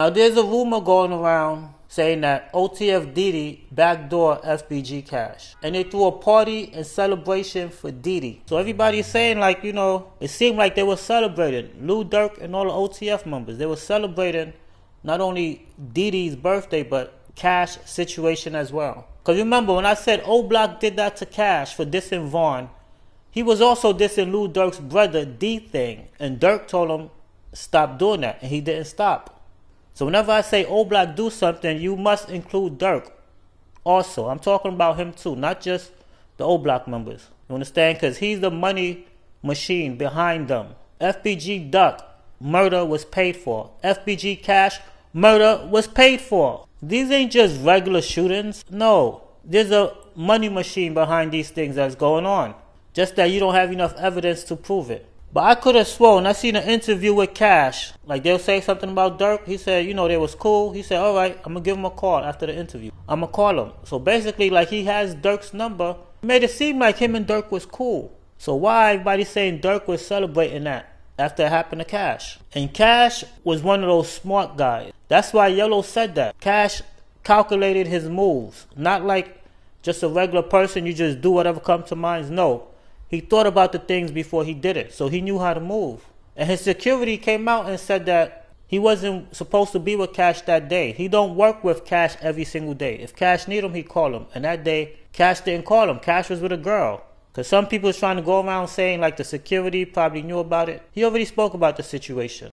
Now there's a rumor going around saying that OTF Dede backdoor FBG Cash. And they threw a party and celebration for Dede. So everybody's saying like, you know, it seemed like they were celebrating. Lil Durk and all the OTF members, they were celebrating not only Dede's birthday, but Cash situation as well. Because remember, when I said O Block did that to Cash for dissing Von, he was also dissing Lil Durk's brother D Thang. And Durk told him, stop doing that. And he didn't stop. So whenever I say oh, O Block do something, you must include Durk Also, I'm talking about him too, not just the O Block members. You understand? Because he's the money machine behind them. FBG Duck, murder was paid for. FBG Cash, murder was paid for. These ain't just regular shootings. No, there's a money machine behind these things that's going on. Just that you don't have enough evidence to prove it. But I could have sworn I seen an interview with Cash. Like they'll say something about Durk. He said, you know, they was cool. He said, all right, I'm gonna give him a call after the interview. I'm gonna call him. So basically, like he has Durk's number. Made it seem like him and Durk was cool. So why everybody saying Durk was celebrating that after it happened to Cash? And Cash was one of those smart guys. That's why Yellow said that. Cash calculated his moves, not like just a regular person. You just do whatever comes to mind. No, he thought about the things before he did it, so he knew how to move. And his security came out and said that he wasn't supposed to be with Cash that day. He don't work with Cash every single day. If Cash need him, he call him. And that day, Cash didn't call him. Cash was with a girl. Because some people is trying to go around saying like the security probably knew about it. He already spoke about the situation.